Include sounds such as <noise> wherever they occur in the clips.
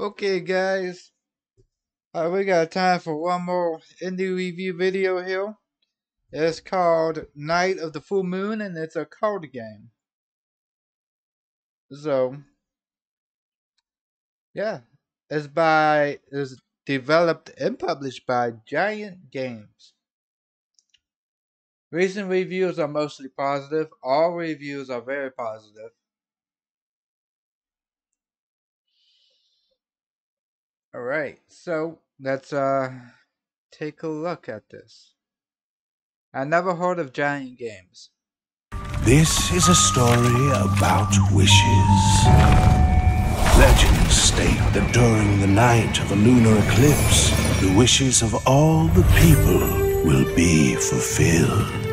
Okay, guys. Uh, we got time for one more indie review video here. It's called Night of the Full Moon, and it's a card game. So, yeah, it's by it's developed and published by Giant Games. Recent reviews are mostly positive. All reviews are very positive. All right, so let's uh take a look at this. I never heard of Giant Games. This is a story about wishes. Legends state that during the night of a lunar eclipse, the wishes of all the people will be fulfilled.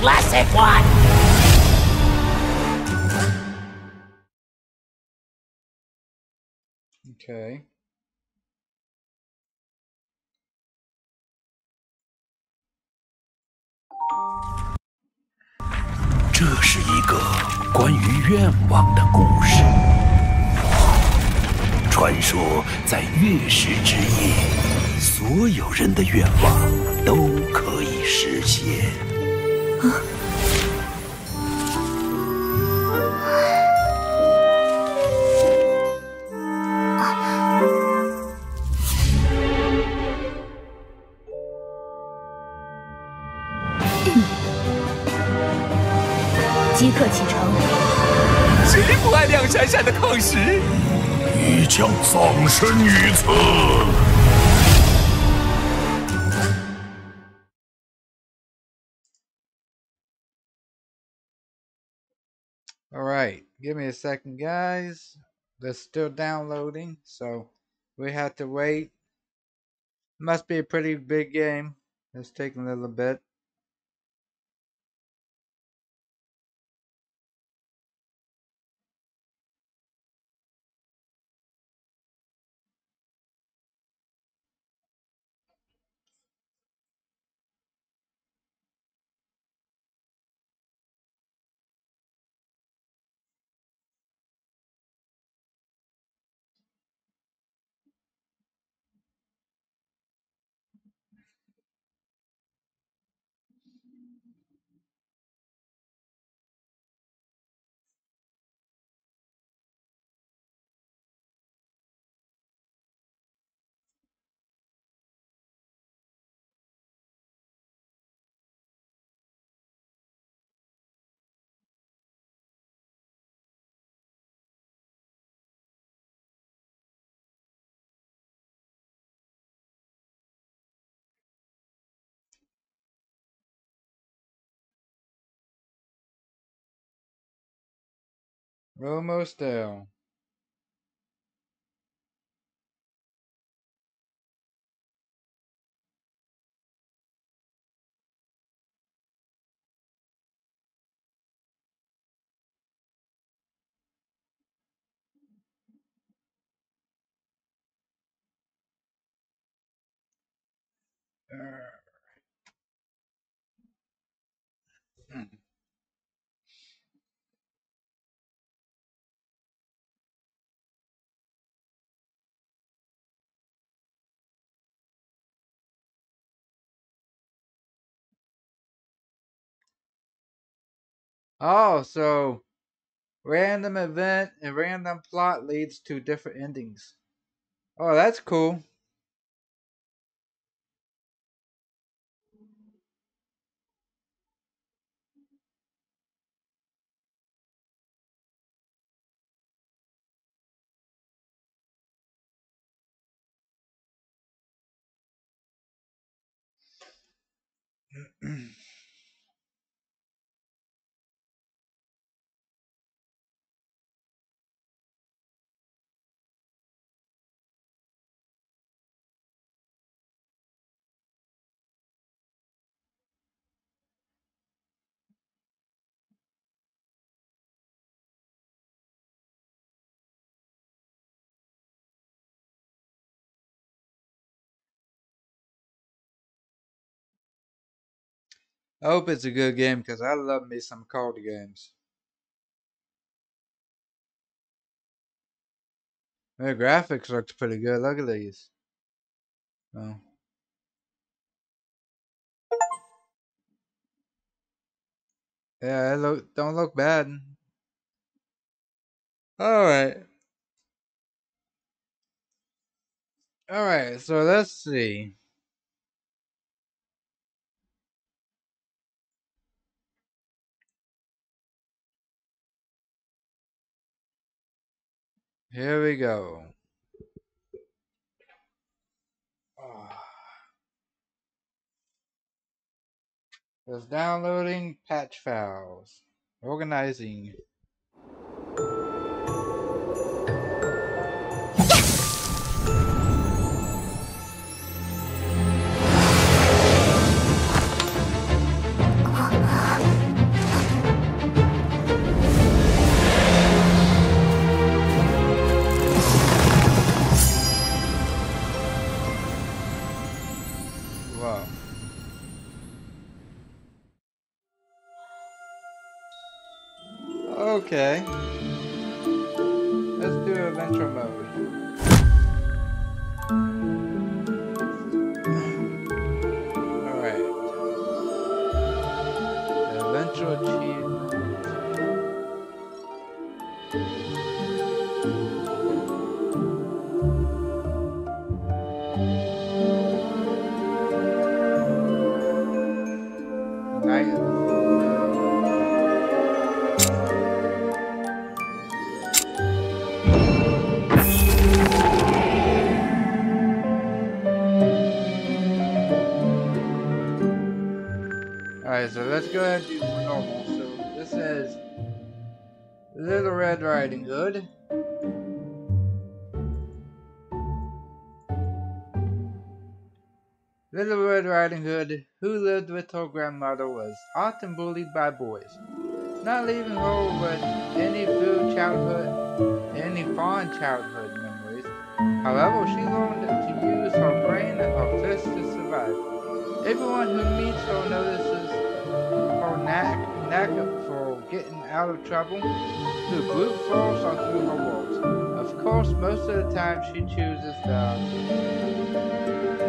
Blessed one! Okay. 这是一个关于愿望的故事。传说在月食之夜，所有人的愿望都可以实现。即刻启程。谁不爱亮闪闪的矿石？你将葬身于此。Alright, give me a second, guys. They're still downloading, so we have to wait. Must be a pretty big game. It's taking a little bit. We're Oh, so random event and random plot leads to different endings. Oh, that's cool. <clears throat> I hope it's a good game because I love me some card games. The graphics looks pretty good. Look at these. Oh. Yeah, look don't look bad. All right. All right, so let's see. Here we go. Ah. Just downloading patch files. Organizing. Okay. Let's do adventure mode. Alright, so let's go ahead and do normal. So this is Little Red Riding Hood. Little Red Riding Hood, who lived with her grandmother, was often bullied by boys, not leaving her with any full childhood, any fond childhood memories. However, she learned to use her brain and her fists to survive. Everyone who meets her notices her knack, knack for getting out of trouble through brute force or through her words. Of course, most of the time she chooses the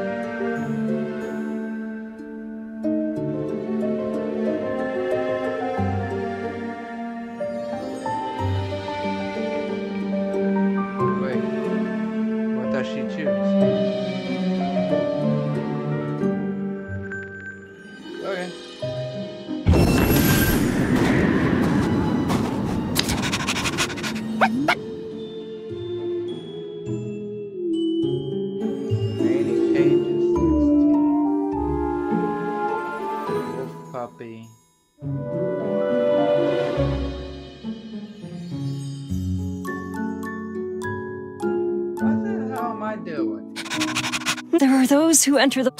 There are those who enter the.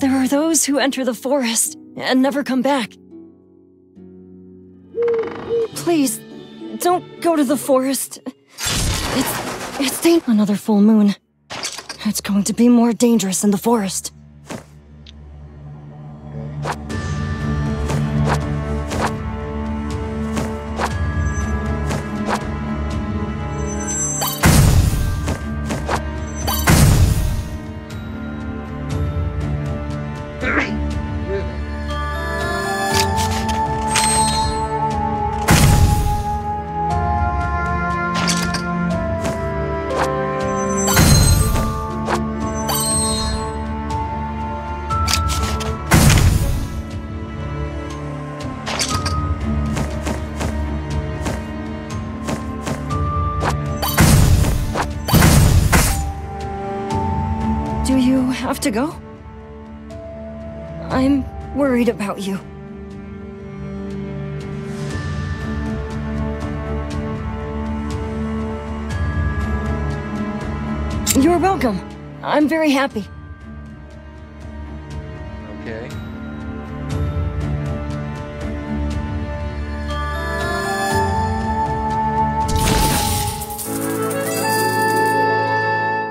There are those who enter the forest and never come back. Please, don't go to the forest. It's. It's ain't another full moon. It's going to be more dangerous in the forest. To go? I'm worried about you. You're welcome. I'm very happy. Okay.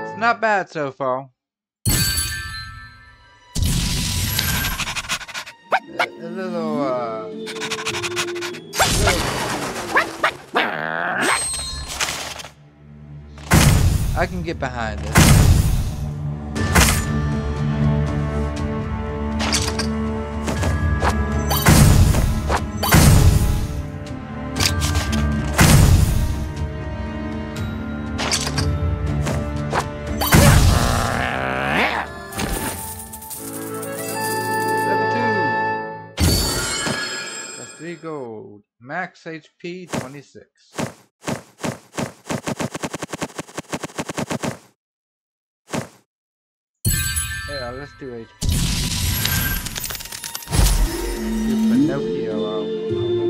It's not bad so far. a little, uh... Little... I can get behind this. Max HP 26. Yeah, let's do HP. Do Pinocchio uh, out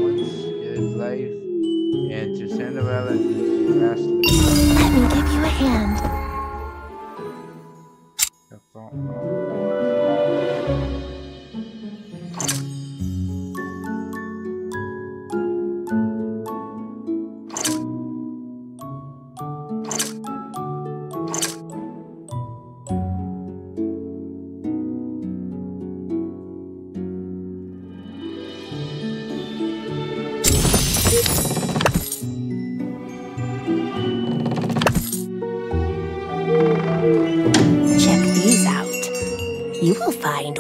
once his life and to Cinderella Let me give you a hand.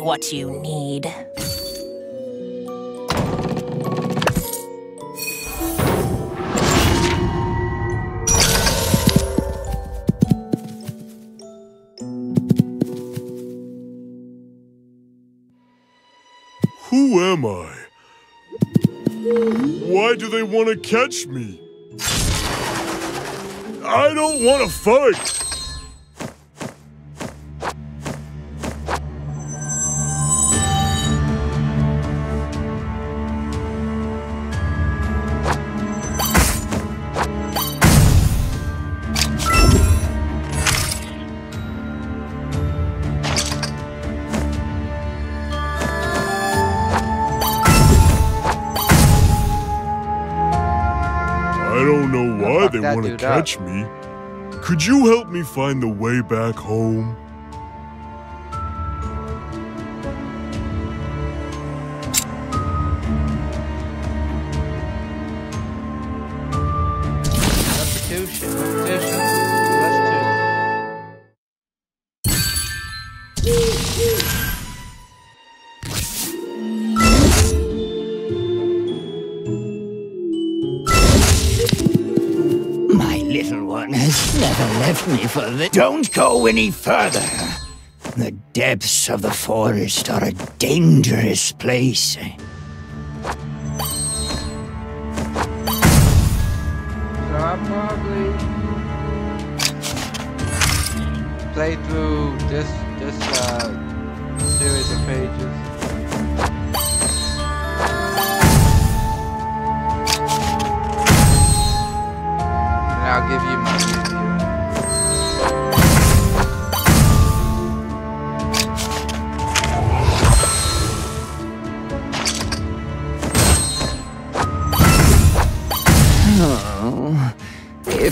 What you need. Who am I? Why do they want to catch me? I don't want to fight! To catch me. Could you help me find the way back home? Me for this. Don't go any further. The depths of the forest are a dangerous place. So I'll probably play through this this uh, series of pages.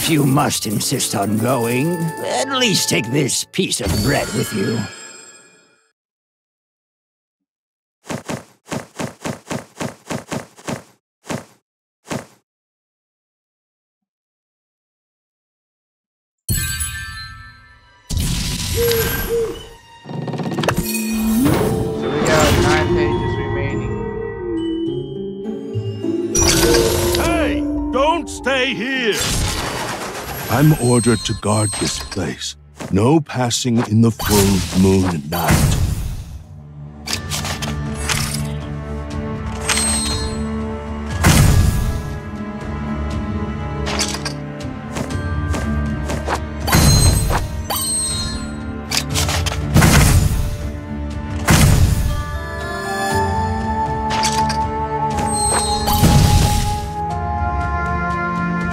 If you must insist on going, at least take this piece of bread with you. I'm ordered to guard this place. No passing in the full moon night.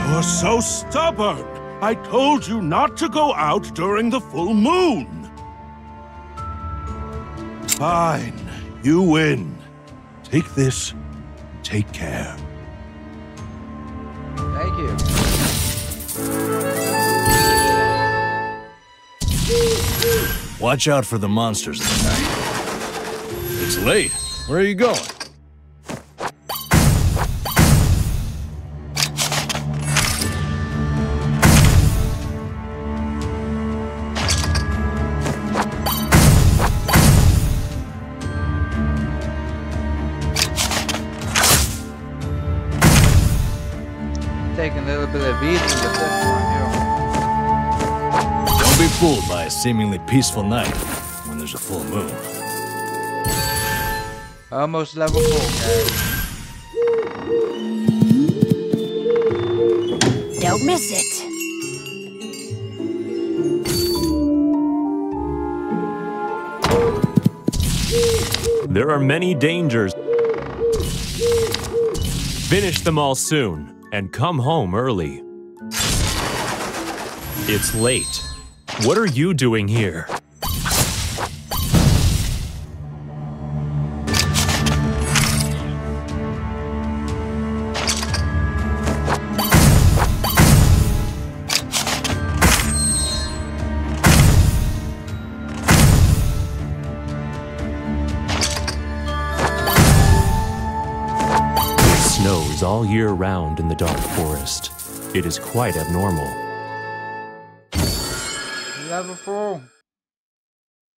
You're so stubborn! I told you not to go out during the full moon. Fine. You win. Take this. Take care. Thank you. Watch out for the monsters in the night. It's late. Where are you going? Fooled by a seemingly peaceful night when there's a full moon. Almost level 4, guys. Don't miss it. There are many dangers. Finish them all soon and come home early. It's late. What are you doing here? It snows all year round in the dark forest. It is quite abnormal. Level 4.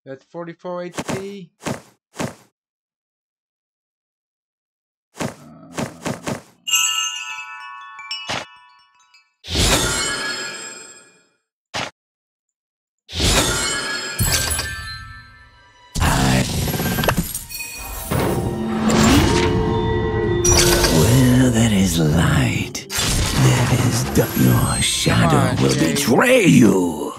That's 44 HP. Where there is light, there is. Your shadow on, will Jay. betray you.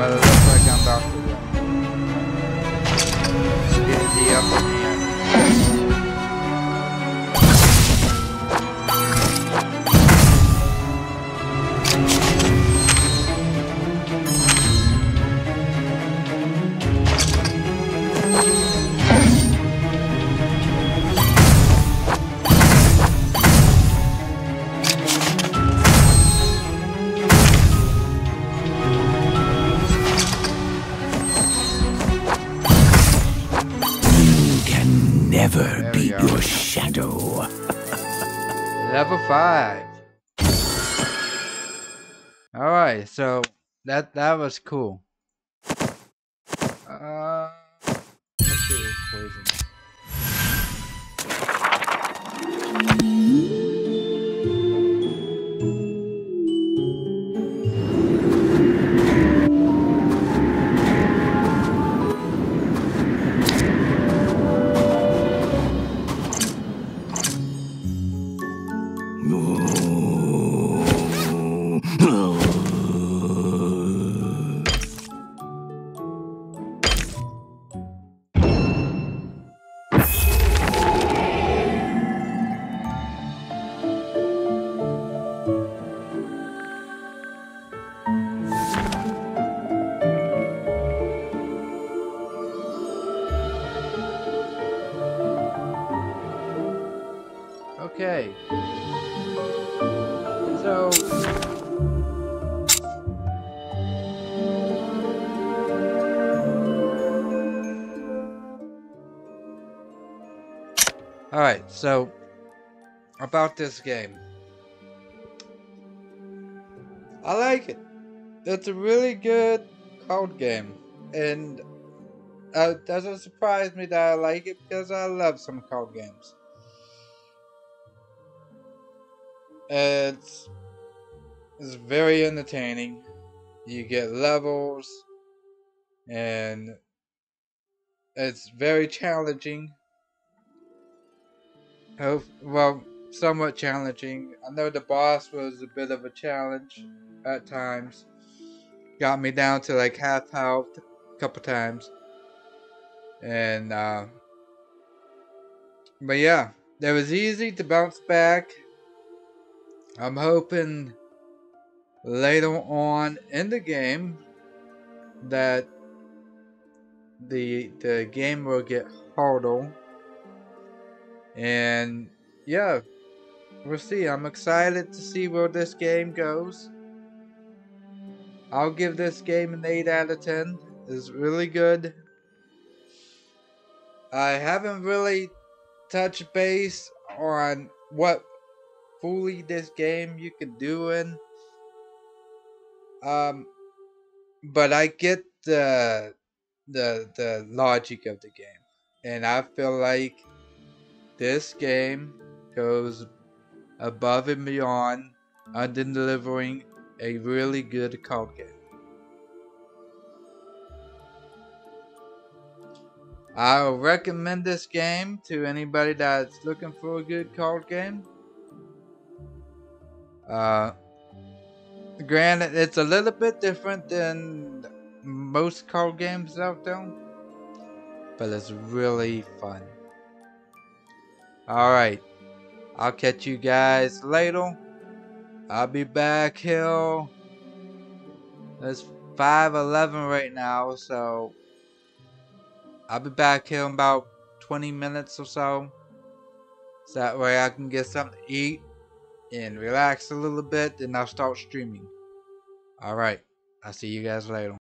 But it looks like I'm about to All right, so that that was cool. Uh, let's see poison. Alright, so. About this game. I like it. It's a really good card game. And uh, doesn't surprise me that I like it because I love some card games. It's it's very entertaining. You get levels, and it's very challenging. Oh, well, somewhat challenging. I know the boss was a bit of a challenge at times. Got me down to like half health a couple times. And, uh, but yeah, it was easy to bounce back. I'm hoping later on in the game that the the game will get harder and yeah we'll see. I'm excited to see where this game goes. I'll give this game an 8 out of 10 it's really good. I haven't really touched base on what fully this game you can do in. Um, but I get the the the logic of the game, and I feel like this game goes above and beyond on delivering a really good card game. I'll recommend this game to anybody that's looking for a good card game. Uh, Granted, it's a little bit different than most card games out there, but it's really fun. Alright, I'll catch you guys later. I'll be back here. It's 5.11 right now, so I'll be back here in about 20 minutes or so. So that way I can get something to eat and relax a little bit, then I'll start streaming. Alright, I'll see you guys later.